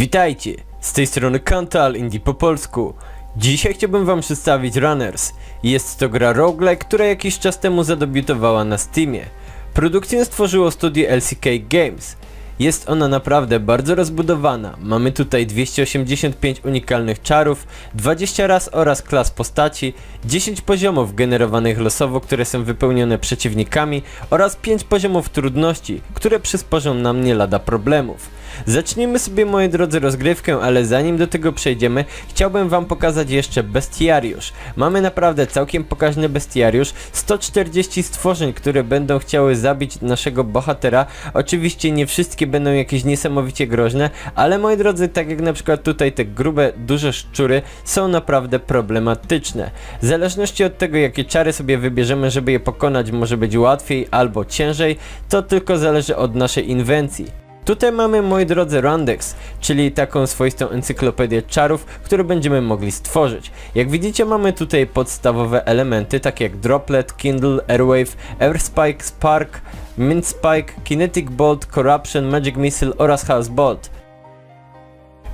Witajcie, z tej strony Kantal Indie po polsku. Dzisiaj chciałbym wam przedstawić Runners. Jest to gra roguelike, która jakiś czas temu zadebiutowała na Steamie. Produkcję stworzyło studio LCK Games. Jest ona naprawdę bardzo rozbudowana. Mamy tutaj 285 unikalnych czarów, 20 raz oraz klas postaci, 10 poziomów generowanych losowo, które są wypełnione przeciwnikami oraz 5 poziomów trudności, które przysporzą nam nie lada problemów. Zacznijmy sobie moi drodzy rozgrywkę, ale zanim do tego przejdziemy, chciałbym wam pokazać jeszcze bestiariusz. Mamy naprawdę całkiem pokaźny bestiariusz, 140 stworzeń, które będą chciały zabić naszego bohatera. Oczywiście nie wszystkie będą jakieś niesamowicie groźne, ale moi drodzy, tak jak na przykład tutaj te grube, duże szczury są naprawdę problematyczne. W zależności od tego jakie czary sobie wybierzemy, żeby je pokonać może być łatwiej albo ciężej, to tylko zależy od naszej inwencji. Tutaj mamy, moi drodzy, Randex, czyli taką swoistą encyklopedię czarów, które będziemy mogli stworzyć. Jak widzicie mamy tutaj podstawowe elementy, takie jak Droplet, Kindle, Airwave, Airspike, Spark, Mint Spike, Kinetic Bolt, Corruption, Magic Missile oraz House Bolt.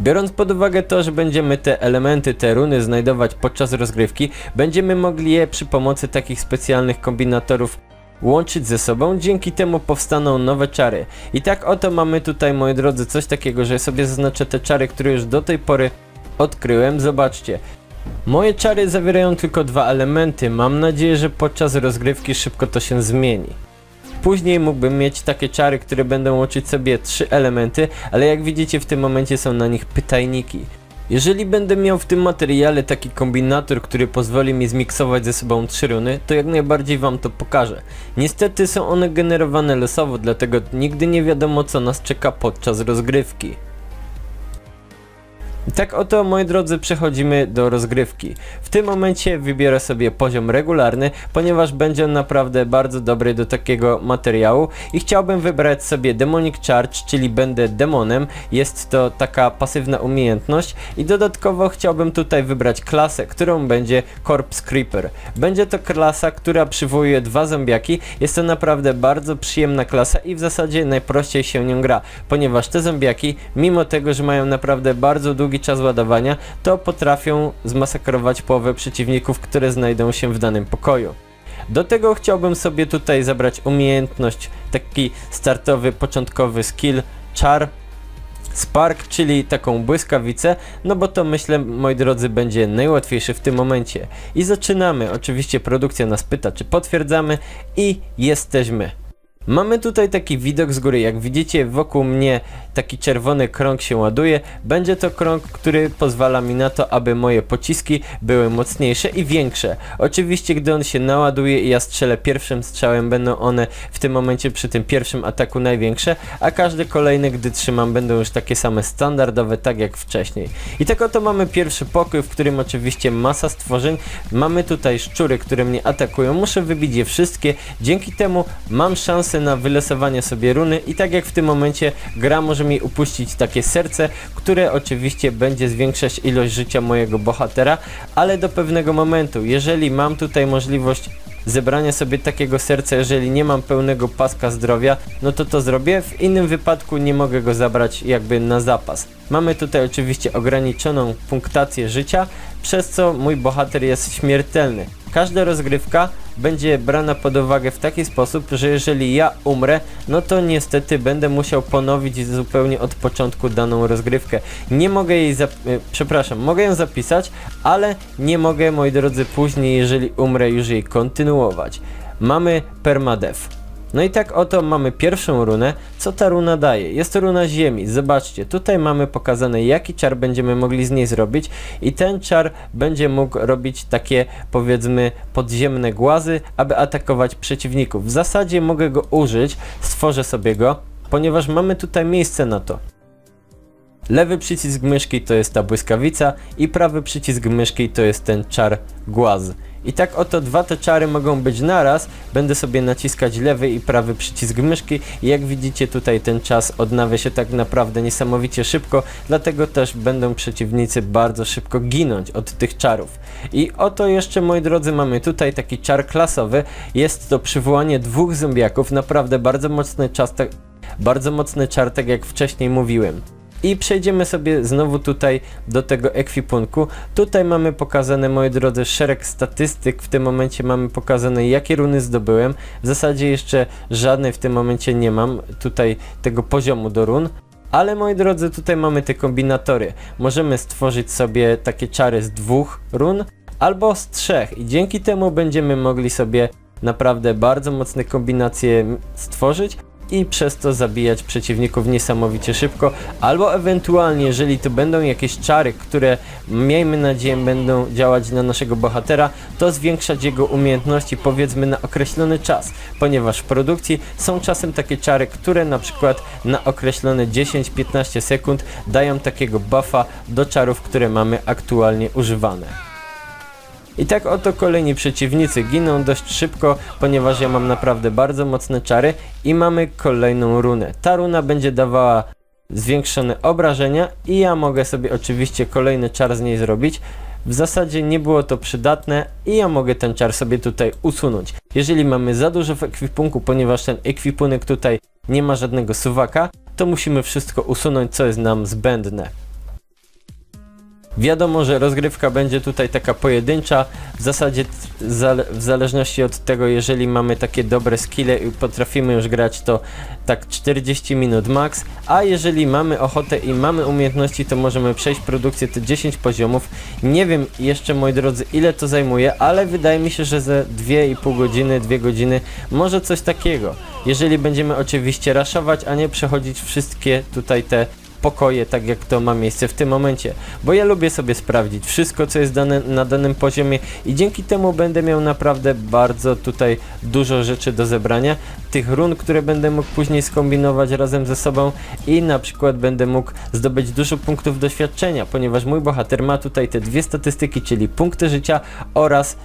Biorąc pod uwagę to, że będziemy te elementy, te runy znajdować podczas rozgrywki, będziemy mogli je przy pomocy takich specjalnych kombinatorów łączyć ze sobą, dzięki temu powstaną nowe czary. I tak oto mamy tutaj, moi drodzy, coś takiego, że sobie zaznaczę te czary, które już do tej pory odkryłem. Zobaczcie. Moje czary zawierają tylko dwa elementy, mam nadzieję, że podczas rozgrywki szybko to się zmieni. Później mógłbym mieć takie czary, które będą łączyć sobie trzy elementy, ale jak widzicie w tym momencie są na nich pytajniki. Jeżeli będę miał w tym materiale taki kombinator, który pozwoli mi zmiksować ze sobą trzy runy, to jak najbardziej wam to pokażę. Niestety są one generowane losowo, dlatego nigdy nie wiadomo co nas czeka podczas rozgrywki. Tak oto moi drodzy przechodzimy do rozgrywki. W tym momencie wybiorę sobie poziom regularny, ponieważ będzie on naprawdę bardzo dobry do takiego materiału i chciałbym wybrać sobie Demonic Charge, czyli będę demonem. Jest to taka pasywna umiejętność i dodatkowo chciałbym tutaj wybrać klasę, którą będzie Corpse Creeper. Będzie to klasa, która przywołuje dwa zombiaki. Jest to naprawdę bardzo przyjemna klasa i w zasadzie najprościej się nią gra, ponieważ te zombiaki, mimo tego, że mają naprawdę bardzo długi długi czas ładowania, to potrafią zmasakrować połowę przeciwników, które znajdą się w danym pokoju. Do tego chciałbym sobie tutaj zabrać umiejętność, taki startowy, początkowy skill, czar, Spark, czyli taką błyskawicę, no bo to myślę, moi drodzy, będzie najłatwiejszy w tym momencie. I zaczynamy, oczywiście produkcja nas pyta, czy potwierdzamy i jesteśmy. Mamy tutaj taki widok z góry, jak widzicie wokół mnie taki czerwony krąg się ładuje. Będzie to krąg, który pozwala mi na to, aby moje pociski były mocniejsze i większe. Oczywiście gdy on się naładuje i ja strzelę pierwszym strzałem, będą one w tym momencie przy tym pierwszym ataku największe, a każdy kolejny gdy trzymam będą już takie same standardowe, tak jak wcześniej. I tak oto mamy pierwszy pokój, w którym oczywiście masa stworzeń. Mamy tutaj szczury, które mnie atakują. Muszę wybić je wszystkie. Dzięki temu mam szansę na wylosowanie sobie runy i tak jak w tym momencie gra może mi upuścić takie serce, które oczywiście będzie zwiększać ilość życia mojego bohatera, ale do pewnego momentu. Jeżeli mam tutaj możliwość zebrania sobie takiego serca, jeżeli nie mam pełnego paska zdrowia, no to to zrobię, w innym wypadku nie mogę go zabrać jakby na zapas. Mamy tutaj oczywiście ograniczoną punktację życia, przez co mój bohater jest śmiertelny. Każda rozgrywka będzie brana pod uwagę w taki sposób, że jeżeli ja umrę, no to niestety będę musiał ponowić zupełnie od początku daną rozgrywkę. Nie mogę jej. E, przepraszam, mogę ją zapisać, ale nie mogę, moi drodzy, później, jeżeli umrę, już jej kontynuować. Mamy permadeath. No i tak oto mamy pierwszą runę. Co ta runa daje? Jest to runa ziemi. Zobaczcie, tutaj mamy pokazane jaki czar będziemy mogli z niej zrobić i ten czar będzie mógł robić takie powiedzmy podziemne głazy, aby atakować przeciwników. W zasadzie mogę go użyć, stworzę sobie go, ponieważ mamy tutaj miejsce na to. Lewy przycisk myszki to jest ta błyskawica i prawy przycisk myszki to jest ten czar głaz. I tak oto dwa te czary mogą być naraz. Będę sobie naciskać lewy i prawy przycisk myszki i jak widzicie tutaj ten czas odnawia się tak naprawdę niesamowicie szybko, dlatego też będą przeciwnicy bardzo szybko ginąć od tych czarów. I oto jeszcze moi drodzy mamy tutaj taki czar klasowy. Jest to przywołanie dwóch zombiaków, naprawdę bardzo mocny czas, tak, bardzo mocny czar, tak jak wcześniej mówiłem. I przejdziemy sobie znowu tutaj do tego ekwipunku. Tutaj mamy pokazane, moi drodzy, szereg statystyk. W tym momencie mamy pokazane, jakie runy zdobyłem. W zasadzie jeszcze żadnej w tym momencie nie mam tutaj tego poziomu do run. Ale moi drodzy, tutaj mamy te kombinatory. Możemy stworzyć sobie takie czary z dwóch run albo z trzech i dzięki temu będziemy mogli sobie naprawdę bardzo mocne kombinacje stworzyć i przez to zabijać przeciwników niesamowicie szybko, albo ewentualnie, jeżeli to będą jakieś czary, które miejmy nadzieję będą działać na naszego bohatera, to zwiększać jego umiejętności powiedzmy na określony czas, ponieważ w produkcji są czasem takie czary, które na przykład na określone 10-15 sekund dają takiego buffa do czarów, które mamy aktualnie używane. I tak oto kolejni przeciwnicy giną dość szybko, ponieważ ja mam naprawdę bardzo mocne czary i mamy kolejną runę. Ta runa będzie dawała zwiększone obrażenia i ja mogę sobie oczywiście kolejny czar z niej zrobić. W zasadzie nie było to przydatne i ja mogę ten czar sobie tutaj usunąć. Jeżeli mamy za dużo w ekwipunku, ponieważ ten ekwipunek tutaj nie ma żadnego suwaka, to musimy wszystko usunąć, co jest nam zbędne. Wiadomo, że rozgrywka będzie tutaj taka pojedyncza, w zasadzie w zależności od tego, jeżeli mamy takie dobre skille i potrafimy już grać to tak 40 minut max, a jeżeli mamy ochotę i mamy umiejętności, to możemy przejść produkcję te 10 poziomów. Nie wiem jeszcze moi drodzy ile to zajmuje, ale wydaje mi się, że za 2,5 godziny, 2 godziny, może coś takiego. Jeżeli będziemy oczywiście raszować, a nie przechodzić wszystkie tutaj te pokoje, tak jak to ma miejsce w tym momencie, bo ja lubię sobie sprawdzić wszystko, co jest dane na danym poziomie i dzięki temu będę miał naprawdę bardzo tutaj dużo rzeczy do zebrania, tych run, które będę mógł później skombinować razem ze sobą i na przykład będę mógł zdobyć dużo punktów doświadczenia, ponieważ mój bohater ma tutaj te dwie statystyki, czyli punkty życia oraz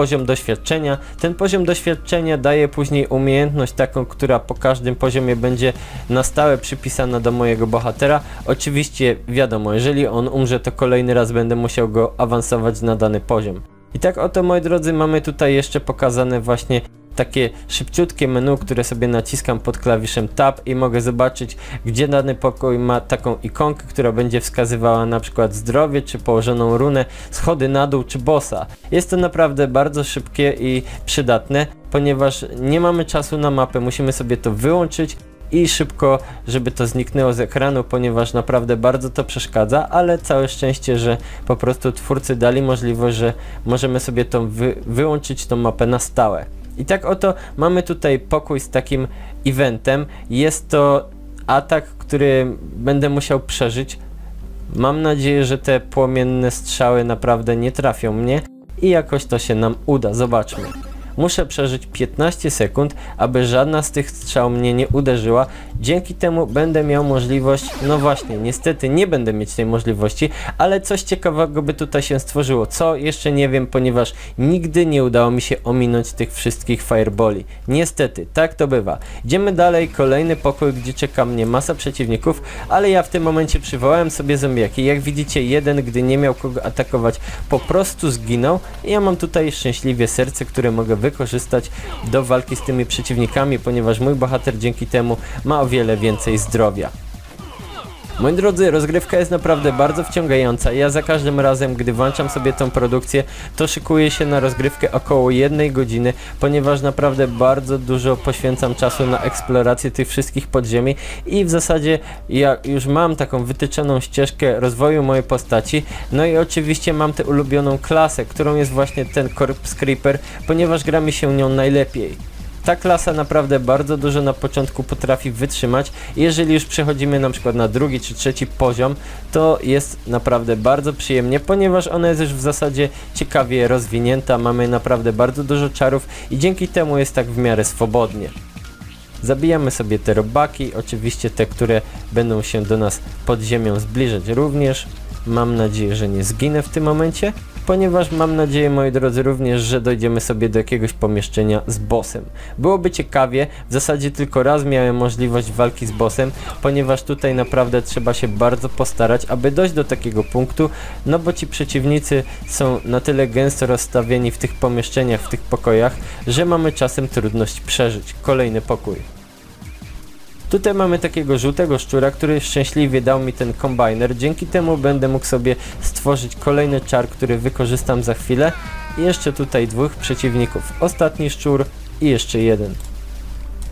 poziom doświadczenia. Ten poziom doświadczenia daje później umiejętność taką, która po każdym poziomie będzie na stałe przypisana do mojego bohatera. Oczywiście wiadomo, jeżeli on umrze, to kolejny raz będę musiał go awansować na dany poziom. I tak oto moi drodzy mamy tutaj jeszcze pokazane właśnie takie szybciutkie menu, które sobie naciskam pod klawiszem Tab i mogę zobaczyć, gdzie dany pokój ma taką ikonkę, która będzie wskazywała na przykład zdrowie, czy położoną runę, schody na dół, czy bossa. Jest to naprawdę bardzo szybkie i przydatne, ponieważ nie mamy czasu na mapę, musimy sobie to wyłączyć i szybko, żeby to zniknęło z ekranu, ponieważ naprawdę bardzo to przeszkadza, ale całe szczęście, że po prostu twórcy dali możliwość, że możemy sobie to wy wyłączyć tą mapę na stałe. I tak oto mamy tutaj pokój z takim eventem. Jest to atak, który będę musiał przeżyć. Mam nadzieję, że te płomienne strzały naprawdę nie trafią mnie i jakoś to się nam uda. Zobaczmy. Muszę przeżyć 15 sekund, aby żadna z tych strzał mnie nie uderzyła. Dzięki temu będę miał możliwość, no właśnie, niestety nie będę mieć tej możliwości, ale coś ciekawego by tutaj się stworzyło. Co? Jeszcze nie wiem, ponieważ nigdy nie udało mi się ominąć tych wszystkich fireboli. Niestety, tak to bywa. Idziemy dalej, kolejny pokój, gdzie czeka mnie masa przeciwników, ale ja w tym momencie przywołałem sobie zombiaki. Jak widzicie, jeden, gdy nie miał kogo atakować, po prostu zginął. I ja mam tutaj szczęśliwie serce, które mogę wykorzystać do walki z tymi przeciwnikami, ponieważ mój bohater dzięki temu ma o wiele więcej zdrowia. Moi drodzy, rozgrywka jest naprawdę bardzo wciągająca. Ja za każdym razem, gdy włączam sobie tą produkcję, to szykuję się na rozgrywkę około jednej godziny, ponieważ naprawdę bardzo dużo poświęcam czasu na eksplorację tych wszystkich podziemi i w zasadzie ja już mam taką wytyczoną ścieżkę rozwoju mojej postaci. No i oczywiście mam tę ulubioną klasę, którą jest właśnie ten Corpse Creeper, ponieważ gra mi się nią najlepiej ta klasa naprawdę bardzo dużo na początku potrafi wytrzymać. Jeżeli już przechodzimy na przykład na drugi czy trzeci poziom, to jest naprawdę bardzo przyjemnie, ponieważ ona jest już w zasadzie ciekawie rozwinięta, mamy naprawdę bardzo dużo czarów i dzięki temu jest tak w miarę swobodnie. Zabijamy sobie te robaki, oczywiście te, które będą się do nas pod ziemią zbliżać również. Mam nadzieję, że nie zginę w tym momencie ponieważ mam nadzieję, moi drodzy, również, że dojdziemy sobie do jakiegoś pomieszczenia z bossem. Byłoby ciekawie, w zasadzie tylko raz miałem możliwość walki z bossem, ponieważ tutaj naprawdę trzeba się bardzo postarać, aby dojść do takiego punktu, no bo ci przeciwnicy są na tyle gęsto rozstawieni w tych pomieszczeniach, w tych pokojach, że mamy czasem trudność przeżyć. Kolejny pokój. Tutaj mamy takiego żółtego szczura, który szczęśliwie dał mi ten kombajner. Dzięki temu będę mógł sobie stworzyć kolejny czar, który wykorzystam za chwilę. I jeszcze tutaj dwóch przeciwników. Ostatni szczur i jeszcze jeden.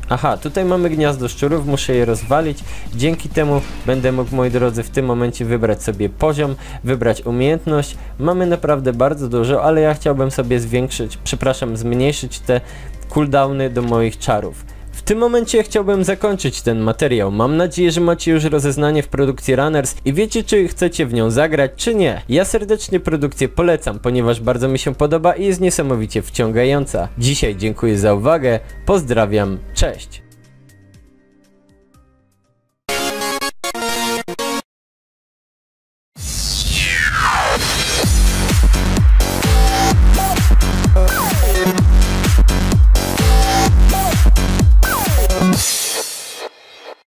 Aha, tutaj mamy gniazdo szczurów, muszę je rozwalić. Dzięki temu będę mógł, moi drodzy, w tym momencie wybrać sobie poziom, wybrać umiejętność. Mamy naprawdę bardzo dużo, ale ja chciałbym sobie zwiększyć, przepraszam, zmniejszyć te cooldowny do moich czarów. Tym momencie chciałbym zakończyć ten materiał. Mam nadzieję, że macie już rozeznanie w produkcji Runners i wiecie, czy chcecie w nią zagrać, czy nie. Ja serdecznie produkcję polecam, ponieważ bardzo mi się podoba i jest niesamowicie wciągająca. Dzisiaj dziękuję za uwagę, pozdrawiam, cześć!